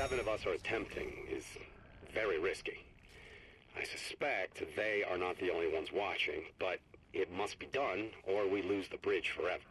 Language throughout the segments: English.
seven of us are attempting is very risky. I suspect they are not the only ones watching, but it must be done or we lose the bridge forever.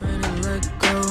Ready, let go.